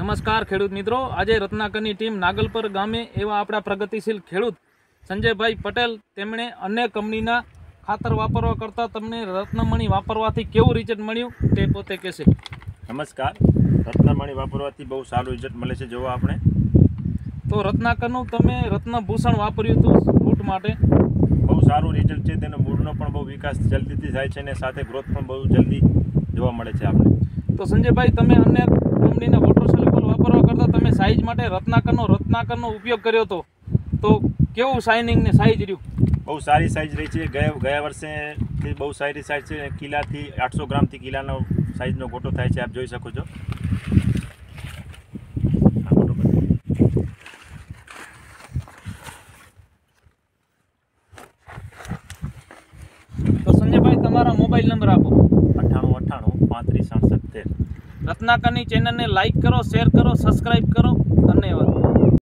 નમસ્કાર ખેડૂત મિત્રો. આજે રત્નાકરની ટીમ નાગલપર ગામે એવા આપણા પ્રગતિશીલ ખેડૂત સંજયભાઈ પટેલ તેમણે અન્ય કંપનીના ખાતર વાપરવા કરતાં તમને રત્નમણી વાપરવાથી કેવું રિઝલ્ટ મળ્યું તે પોતે કહેશે. નમસ્કાર. રત્નમણી વાપરવાથી બહુ સારું રિઝલ્ટ મળે છે જો આપણે. તો રત્નાકરનું તમે રત્નભૂષણ વાપર્યું હતું બૂટ માટે? બહુ સારું રિઝલ્ટ છે તેનો મૂળનો પણ બહુ વિકાસ જલ્દીથી થાય છે અને સાથે ગ્રોથ પણ બહુ જલ્દી જોવા મળે છે આપણે. તો સંજયભાઈ તમે અન્ય કંપનીના વાપરવા કરતાં તમે સાઇઝ માટે રત્નાકરનો રત્નાકરનો ઉપયોગ કર્યો હતો તો કેવું શાઇનિંગ ને સાઇઝ રહ્યું? બહુ સારી સાઇઝ રહી છે. ગયા ગયા વર્ષે બહુ સારી સાઇઝ છે. કિલ્લાથી આઠસો ગ્રામથી કિલ્લાનો સાઇઝનો ગોટો થાય છે. આપ જોઈ શકો છો. તો સંજયભાઈ તમારા મોબાઈલ નંબર આપો. અઠ્ઠાણું રત્નાકરની ચેનલને લાઇક કરો શેર કરો સબસ્ક્રાઈબ કરો.